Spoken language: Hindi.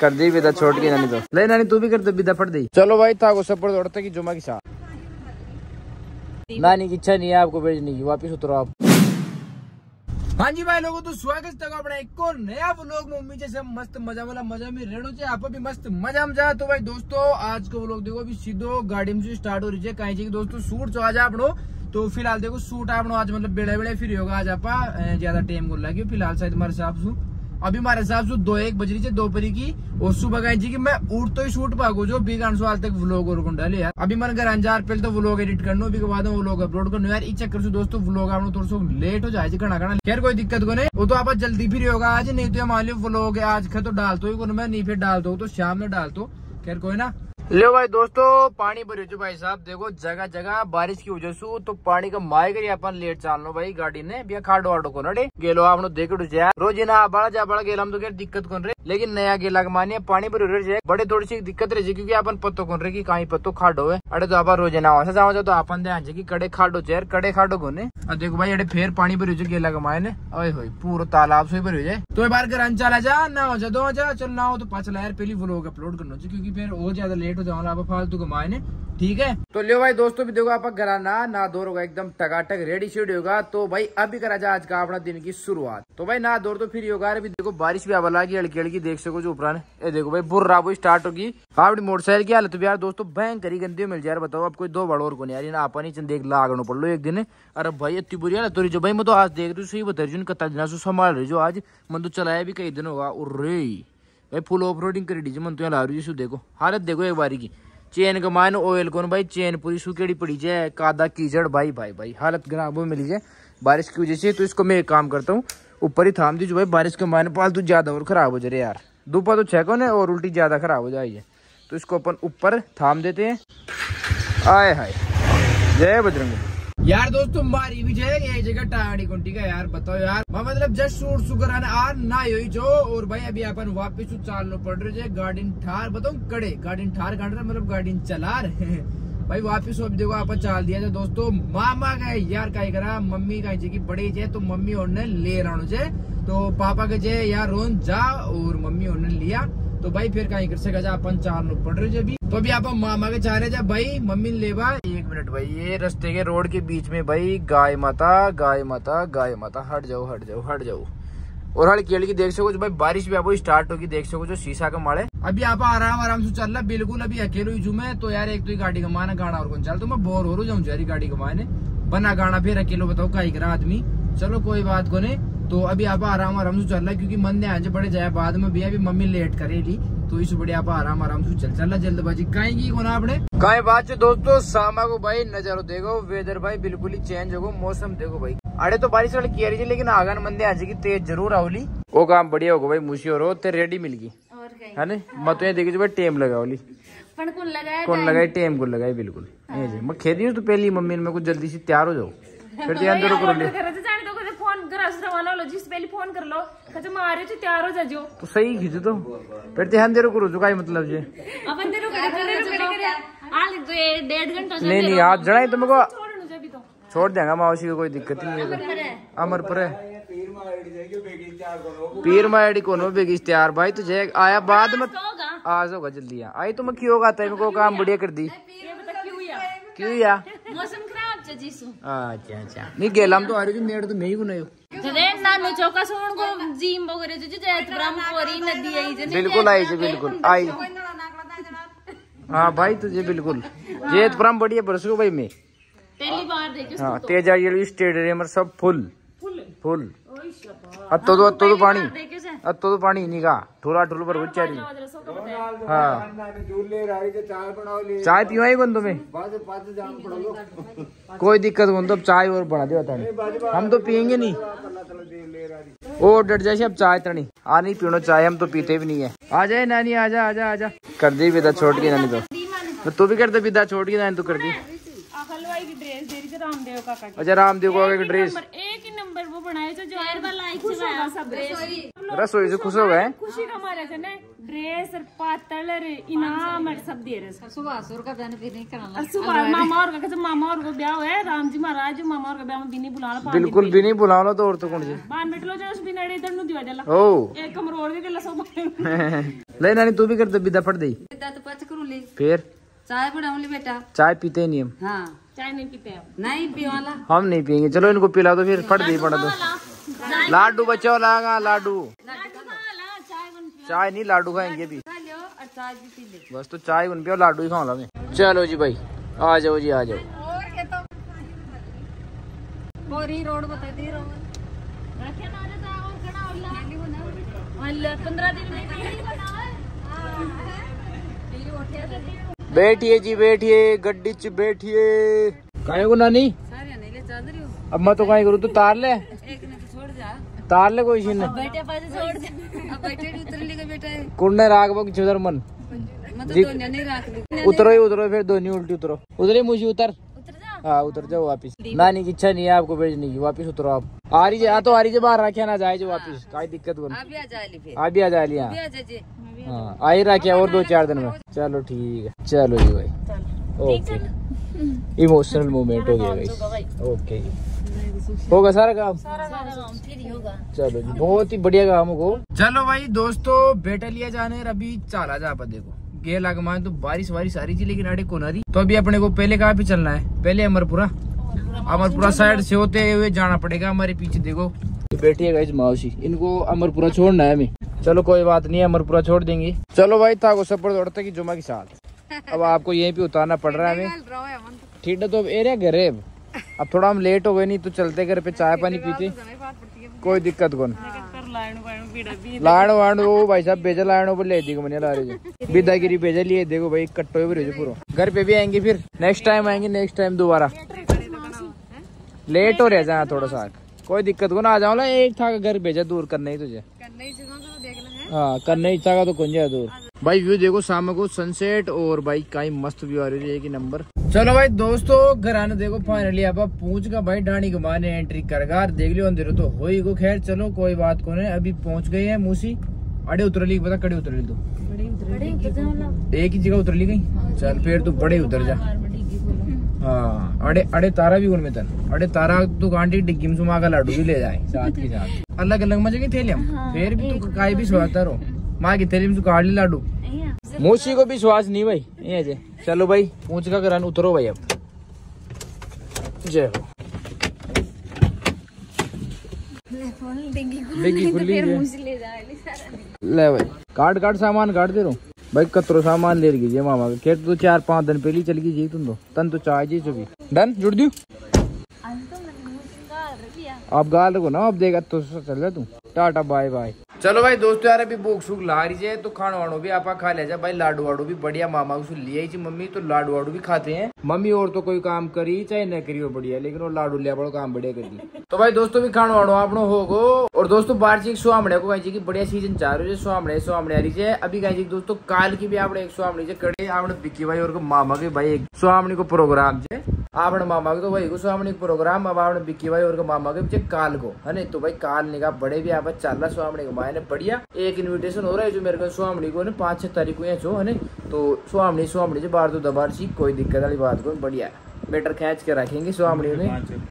कर दी विदा छोड़ के नानी तो ले नानी तू भी कर दे विदा फट दी। चलो भाई था को सपोर्ट दौड़ता की जुमा की साथ नानी की इच्छा नहीं है आपको भेजने की वापिस उतरो आप। हाँ जी भाई लोगों तो स्वागत है अपना एक और नया व्लॉग मम्मी जैसे मस्त मज़ा वाला मज़ा में रेणु चाहिए आप भी मस्त मज़ा में जा तो भाई दोस्तों आज को व्लॉग देखो अभी सीधो गाड़ी में स्टार्ट हो रही है। कहीं की दोस्तों सूट तो आज आपनो तो फ़िलहाल देखो सूट आपनो आज मतलब बेड़े बेड़े फिर होगा आज आप। ज़्यादा टाइम को लगे फ़िलहाल शायद हमारे हिसाब से अभी हमारे हिसाब जो दो एक बज रही है दोपहरी की और सुबह गए जी की, मैं उठ तो ही शूट पागो जो बी घंटे हाल तक व्लॉग और डाले यार। अभी मन घर अंजार पहले तो व्लॉग एडिट करना, अभी के बाद व्लॉग अपलोड करना। यार, इस चक्कर से दोस्तों व्लॉग आप थोड़ा सा लेट हो जाए, घना घना। खैर, कोई दिक्कत को नहीं। वो तो आप जल्दी फिर होगा, आज नहीं तो लो व्लॉग आज खे तो डाल दो मैं नहीं फिर डाल दो तो शाम में डाल दो खैर, कोई ना। लो भाई दोस्तों, पानी भर चु भाई साहब। देखो, जगह जगह बारिश की वजह से तो पानी का माय करी अपन लेट चाल लो भाई गाड़ी ने। भैया खाडो वाडो को नडे गेलो आप देखो रोजी ना बड़ा जा बड़ा गेल, हम तो दिक्कत कौन रहे लेकिन नया गेला का मानिए, पानी भर रहे बड़े थोड़ी सी दिक्कत रही क्योंकि अपन पत्तो कौन रहे की कहीं पत्तो खाडो है। अरे तो आप रोज ना वैसे जाओ तो अपन ध्यान की कड़े खाडो चेयर कड़े खाडो कोने देखो भाई अरे फिर पानी भर गेला का माए ने ओए हो पूरा तालाब से भर जाए तो बार घर चला जा, ना हो जा, दो जा, चल ना हो तो पाचला यार, पहली व्लॉग अपलोड करना चाहिए, क्योंकि फिर और ज़्यादा लेट हो जाओ आप फालतू कमाए ने ठीक है? तो लियो भाई दोस्तों, भी देखो आप घर ना ना दो होगा, एकदम टकाटक रेडी शेड होगा। तो भाई, अभी करा जा आज का अपना दिन की शुरुआत। तो भाई ना दौड़ तो फिर होगा। अभी देखो, बारिश भी आवा लगी हल्की। देख सको जो ऊपर ये देखो भाई, बुर्रा, वो स्टार्ट होगी। आपकी मोटरसाइकिल की हालत भी यार दोस्तों भयंकर गंदी मिल जाए बताओ अब कोई दो बड़ और को नहीं यार? आप नहीं देख लागनो पड़ लो एक दिन। अरे भाई, इतनी बुरी हालत हो रही जो भाई, मैं तो आज देख रही हूँ, सही बता रही कत्ता दिन संभाल रही जो आज मन तो चलाया भी कई दिन होगा। उर्रे, भाई फुल ऑफ़ रोडिंग कर दी मन तो यहाँ ला रही है देखो। हालत देखो एक बारी की। चेन का मान ऑयल कौन भाई? चेन पूरी सुकेड़ी पड़ी जाए, कादा कीचड़, भाई भाई भाई, हालत खराब हो मिली जाए, बारिश की वजह से। तो इसको मैं एक काम करता हूँ ऊपर ही थाम दी जो भाई, बारिश के मान पालतू ज़्यादा और खराब हो जाए यार। दोपहर तो छह कौन है और उल्टी ज़्यादा खराब हो जाए तो इसको अपन ऊपर थाम देते हैं। आए हाय। जय बजरंग। यार दोस्तों, मारी भी जाए, ये जगह टाड़ी कुंटी का यार, बताओ यार। मैं मतलब जस्ट शूट सुगर आने आर ना यही जो, और भाई, अभी अपन वापिस चालना पड़ रहे गाड़ी ठार बताओ कड़े गाड़ी ठार काट रहे मतलब गाड़ी चला रहे भाई वापिस अभी देखो आप चाल दिया जाए दोस्तों। मामा का यार कहीं करा, मम्मी का की बड़ी जे तो मम्मी उन्होंने ले रहा जे तो पापा के जे यार रोन जा, और मम्मी उन्होंने लिया। तो भाई फिर कहीं कर सका अपन चार लोग पड़ रहे जब तो अभी आप मामा के चाह रहे जा, भाई, मम्मी ले बा। एक मिनट भाई, ये रस्ते के रोड के बीच में भाई, गाय माता गाय माता गाय माता, हट जाओ हट जाओ हट जाओ। और हल्की की देख सको जो भाई बारिश भी आपको स्टार्ट होगी, देख सको जो शीशा का माड़े अभी आप आराम आराम से चल रहा बिल्कुल अभी अकेले ही मैं तो यार एक तो गाड़ी कमाना गाड़ा और कौन, चल तो मैं बोर हो जाऊँ यार गाड़ी कमाने बना गाना फिर अकेले बताओ, कहीं करा आदमी। चलो कोई बात को नहीं तो अभी आप आराम आराम से चल रहा है, क्योंकि मन आज बड़े जाए बाद में भी अभी मम्मी लेट करेगी तो इस बड़े आप आराम आराम से चल चल जल्दबाजी। कहीं की होना आपने? कहीं बात दोस्तों, सामा को भाई नजारो देखो वेदर भाई बिल्कुल ही चेंज होगा, मौसम देखो भाई। अरे तो बारिश वाली की रही लेकिन आगन मंदे आज की तेज ज़रूर आवली वो काम बढ़िया होगा भाई मुशी और ते रेडी मिल गई। है। ना? मैं तो ये देखी भाई टेम लगा वाली। कौन लगाई टेम को लगाई बिल्कुल। मैं खेती हूँ तो पहली मम्मी ने मैं कुछ जल्दी से तैयार हो जाओ। फिर अंदर करो फ़ोन कर लो मारे तैयार हो जाजो। तो सही खींच तो। फिर ध्यान दे रुको रुको मतलब जे। अपन दे रुको डेढ़ घंटा नहीं नहीं आज जड़ा तुमको छोड़ देगा मावशी को कोई दिक्कत नहीं है अमर पर पीर माड़ी कोनो बेगी तैयार। भाई तुझे आया बाद में आज होगा। जल्दी आई तो मैं होगा? तेरे काम बढ़िया कर दी। क्यों या मौसम खराब अच्छा अच्छा। नहीं गेलाम तो आ रही नेड़ तो मैं ही गुनायो नानो चौका सोन को जिम वगैरह जो जैत ब्रह्मपुरी नदी आई जे बिल्कुल आई जे बिल्कुल। आई। हाँ भाई तुझे बिल्कुल। जैत ब्रह्म बढ़िया बरस भाई मैं। पहली बार देखी हाँ तेज आई स्टेडियम सब फुल। फुल। तो अत्तो तो पानी। अत्तो तो पानी नहीं का। ठूला ठूल पर चारी हाँ। चाय पिवाई कौन तुम्हें कोई दिक्कत कौन तो चाय और बना दे हम तो पियेंगे नहीं। ओ डट जाए अब चाय तनी। आ नहीं पीनो चाय हम तो पीते भी नहीं है। आ जाए नानी आ जा आ जा आ जा। कर दी विदा छोड़ के नानी तो तू भी कर दे विदा छोड़ के नानी तू कर दी। अच्छा रामदेव का अच्छा, ड्रेस एक ही नंबर वो बनाए थे जो खुश होगा सब रसोई से खुश हो गए खुशी का मारे थे ना ड्रेस और पातल और इनाम और सब दे रहे सुबह सुर का बहन भी नहीं करना सुबह मामा और का मामा और को ब्याह हुआ है राम जी महाराज मामा और का ब्याह में बिनी बुला लो बिल्कुल भी नहीं बुलाओ तो और तो कौन जी बाहर मिट लो जो उस बिना इधर नु दिवा जला ओ एक कमरोड़ के गला सब ले नानी तू भी कर दे बिदा फट दे तो पच करू ली फिर चाय बनाऊ ली बेटा। चाय पीते नहीं हम। हाँ। चाय नहीं पीते नहीं पीवाला। हम नहीं पियेंगे। चलो इनको पिला दो फिर फट दे पड़ा दो। लाडू बच्चों लागा लाडू। चाय नहीं लाडू खाएँगे भी। खा लियो और चाय भी पी ले बस तो चाय बन पियो लाडू ही खाऊँगा मैं। चलो जी भाई आ जाओ जी आ जाओ। तो और रोड बता दी रोड पंद्रह दिन में बैठिए जी बैठिए गड्डी च बैठिए। काहे को नानी? हो। अब मैं तो काहे करूँ तू तार ले। एक ने छोड़ जा। तार ले कोई शीन बेटे पास छोड़ जा। अब बैठे उतर लेगा बेटा कुंडे राग बग चुदर मन। मैं तो उतरो ही उतरो फिर दोनों उल्टी उतरो। उतरे मुझे उतर। हाँ उतर जाओ वापिस। नानी की इच्छा नहीं है आपको भेजने की। वापिस उतरो आप। आ रही आ तो आ रही बाहर रखे ना जाए जो वापिस। कोई दिक्कत को आप भी आ जा लिया हाँ आ ही रखे और दो चार दिन में। चलो ठीक है। चलो जी भाई। ओके इमोशनल मोमेंट हो। गया भाई। ओके होगा सारा काम? चलो जी बहुत ही बढ़िया काम हो चलो भाई दोस्तों बेटा लिया जाने अभी चाला जा देखो। गे लगमा तो बारिश वारिश आ रही थी लेकिन आड़े को ना रही तो अभी अपने को पहले कहाँ पे चलना है? पहले अमरपुरा? अमरपुरा साइड से होते हुए जाना पड़ेगा हमारे पीछे देखो। तो बैठी है इनको अमरपुरा छोड़ना है हमें। चलो कोई बात नहीं है अमरपुरा छोड़ देंगे। चलो भाई था को सपर दौड़ता की जुमा के साथ। अब आपको यहीं पे उतारना पड़ रहा है हमें रहो है तो ठीक है तो अब एरिया घर अब थोड़ा हम लेट हो गए नहीं तो चलते घर पे चाय पानी पीते। है कोई दिक्कत कौन? लाइन वाइन वो भाई साहब भेजा लाण पर ले मैंने ला रहे बिदागिरी भेजा लिए देखो भाई कट्टो भी रहे पूरा। घर पे भी आएँगे फिर नेक्स्ट टाइम आएँगे नेक्स्ट टाइम दोबारा। लेट हो रहा जहाँ थोड़ा सा। कोई दिक्कत को ना आ जाओ ना एक था घर भेजा दूर करना ही तुझे। करने ही तो है हाँ करने इच्छा का तो कौन जाए दूर। भाई व्यू देखो शाम को सनसेट और भाई कई मस्त व्यू आ रही है एक ही नंबर चलो भाई दोस्तों घर आने देखो फाइनली आप पूछ का भाई डाणी घुमाने एंट्री कर गार देख लियो अंधेरो तो हो ही को खैर चलो कोई बात को नहीं अभी पहुँच गए हैं मूसी। अड़े उतर ली पता कड़े उतर ली तो। एक ही जगह उतर ली गई? चल फिर तू बड़े उतर जा। हाँ अड़े अड़े तारा भी उनमें तन अड़े तारा तो की डिग्गी में सुमा का लाडू भी ले जाए साथ के साथ। अलग अलग मज़े की थैली हम फिर भी तू काय भी स्वाता रो। माँ की थैली में तू काट ली लाडू मोशी को भी श्वास नहीं भाई। ये जे। चलो भाई पूछ का करान उतरो भाई अब। जय हो। डिग्गी खुली है। ले भाई काट काट सामान काट दे रो। भाई कतरो सामान ले लीजिए मामा का। खेत तो चार पाँच दिन पहले चल गई जी तुम तो तन तो चाय जी चुकी। डन, जुड़ दियो। आप गाल रखो ना, आप देगा तो चल जा तू। Tata, bye bye. चलो भाई दोस्तों, यार अभी भूख सूख ला रही है तो खाना वाणो भी आप खा ले जाए। भाई लाडू वाडू भी बढ़िया मामा को लिया ही मम्मी तो लाडू वाडू भी खाते हैं। मम्मी और तो कोई काम करी, चाहे न करी हो बढ़िया, लेकिन वो लाडू लिया बड़ो काम बढ़िया करी तो भाई दोस्तों, भी खाना वाणो आपनो होगो और दोस्तों से एक सुहामणे को कहीं की बढ़िया सीज़न चाह रही है सुहामणे सुहामणे आ रही है अभी कहीं दोस्तों, काल की भी आपने एक सुहामणी से कड़े आपने विक्की भाई और मामा के भाई एक सुहामणी को प्रोग्राम है आपने मामा के तो भाई को प्रोग्राम अब आपने विक्की भाई और मामा के काल को। है नहीं तो भाई काल ने कहा बड़े भी आप चल रहा सुहामणी को मायने बढ़िया। एक इन्विटेशन हो रहा है जो मेरे को सुहामणी को पाँच छह तारीख को यहाँ है तो सुहामणी सुहामणी से बाहर तो दबार सी, कोई दिक्कत वाली बात को बढ़िया बेटर खींच के रखेंगे सुहामणी में